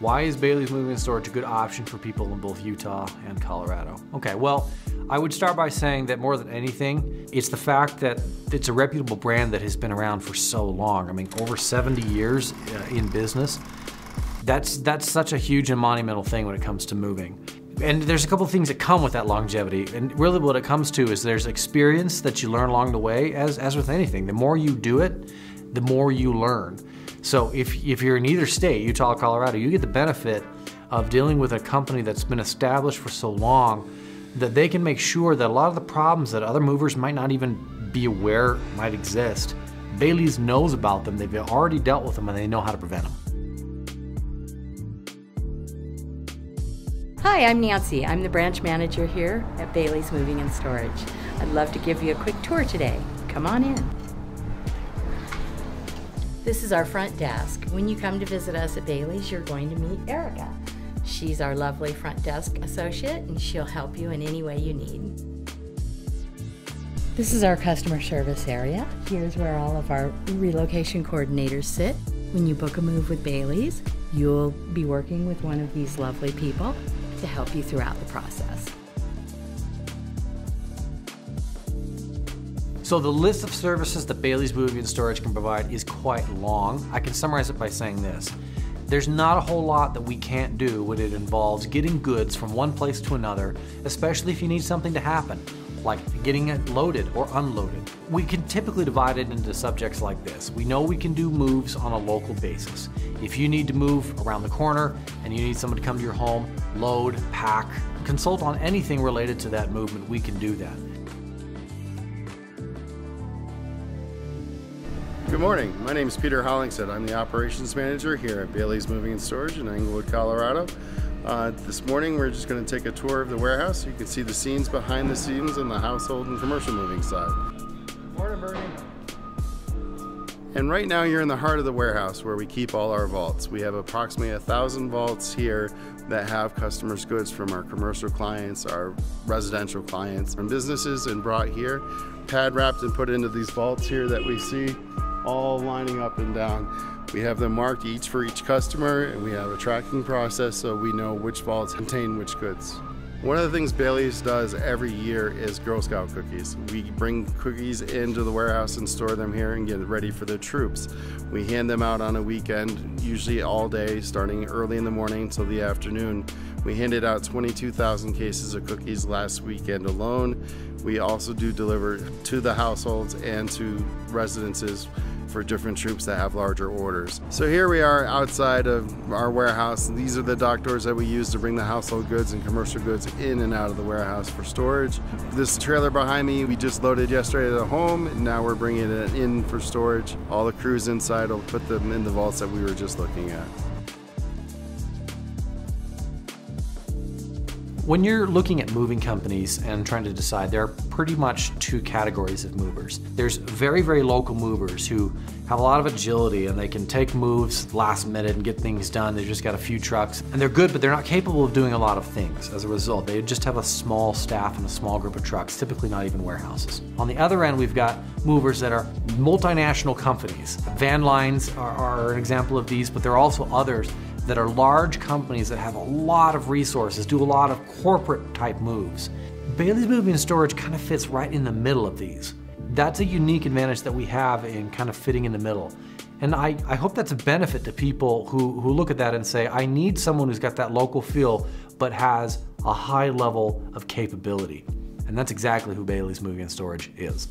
Why is Bailey's Moving Storage a good option for people in both Utah and Colorado? Okay, well, I would start by saying that more than anything, it's the fact that it's a reputable brand that has been around for so long. I mean, over 70 years uh, in business. That's, that's such a huge and monumental thing when it comes to moving. And there's a couple things that come with that longevity. And really what it comes to is there's experience that you learn along the way, as, as with anything. The more you do it, the more you learn. So if, if you're in either state, Utah or Colorado, you get the benefit of dealing with a company that's been established for so long that they can make sure that a lot of the problems that other movers might not even be aware might exist, Bailey's knows about them, they've already dealt with them, and they know how to prevent them. Hi, I'm Nancy. I'm the branch manager here at Bailey's Moving and Storage. I'd love to give you a quick tour today. Come on in. This is our front desk. When you come to visit us at Bailey's, you're going to meet Erica. She's our lovely front desk associate and she'll help you in any way you need. This is our customer service area. Here's where all of our relocation coordinators sit. When you book a move with Bailey's, you'll be working with one of these lovely people to help you throughout the process. So the list of services that Bailey's Moving and Storage can provide is quite long. I can summarize it by saying this. There's not a whole lot that we can't do when it involves getting goods from one place to another, especially if you need something to happen, like getting it loaded or unloaded. We can typically divide it into subjects like this. We know we can do moves on a local basis. If you need to move around the corner and you need someone to come to your home, load, pack, consult on anything related to that movement, we can do that. Good morning. My name is Peter Hollingshead. I'm the operations manager here at Bailey's Moving and Storage in Englewood, Colorado. Uh, this morning we're just going to take a tour of the warehouse. You can see the scenes behind the scenes on the household and commercial moving side. Morning, Bernie. And right now you're in the heart of the warehouse where we keep all our vaults. We have approximately a thousand vaults here that have customers' goods from our commercial clients, our residential clients, and businesses and brought here, pad wrapped and put into these vaults here that we see all lining up and down. We have them marked each for each customer and we have a tracking process so we know which vaults contain which goods. One of the things Bailey's does every year is Girl Scout cookies. We bring cookies into the warehouse and store them here and get ready for the troops. We hand them out on a weekend, usually all day, starting early in the morning till the afternoon. We handed out 22,000 cases of cookies last weekend alone. We also do deliver to the households and to residences for different troops that have larger orders. So here we are outside of our warehouse. These are the dock doors that we use to bring the household goods and commercial goods in and out of the warehouse for storage. This trailer behind me, we just loaded yesterday at home, and now we're bringing it in for storage. All the crews inside will put them in the vaults that we were just looking at. When you're looking at moving companies and trying to decide, there are pretty much two categories of movers. There's very, very local movers who have a lot of agility and they can take moves last minute and get things done. They've just got a few trucks and they're good, but they're not capable of doing a lot of things. As a result, they just have a small staff and a small group of trucks, typically not even warehouses. On the other end, we've got movers that are multinational companies. Van lines are, are an example of these, but there are also others that are large companies that have a lot of resources, do a lot of corporate type moves. Bailey's Moving and Storage kind of fits right in the middle of these. That's a unique advantage that we have in kind of fitting in the middle. And I, I hope that's a benefit to people who, who look at that and say, I need someone who's got that local feel, but has a high level of capability. And that's exactly who Bailey's Moving and Storage is.